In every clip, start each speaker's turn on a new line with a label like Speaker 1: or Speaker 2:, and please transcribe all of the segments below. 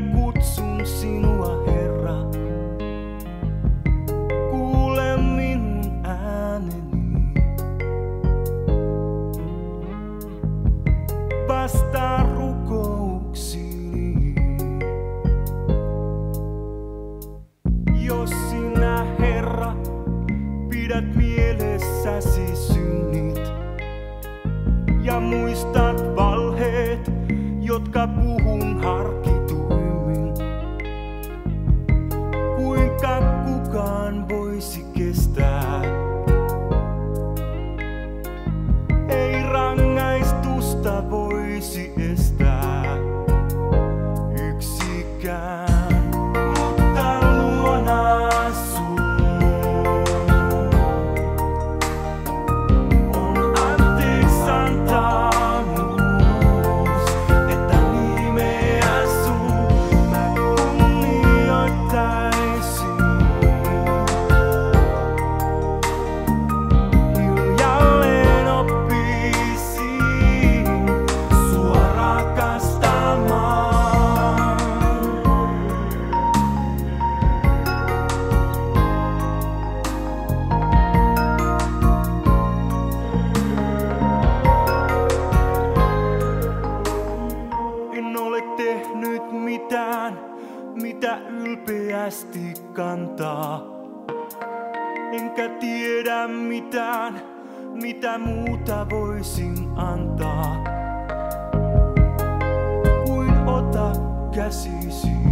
Speaker 1: minä kutsun sinua, Herra. Kuule minun ääneni. Vastaa rukouksini. Jos sinä, Herra, pidät mielessäsi synnit ja muistat ylpeästi kantaa. Enkä tiedä mitään, mitä muuta voisin antaa. Kuin ota käsisi.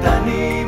Speaker 1: את אני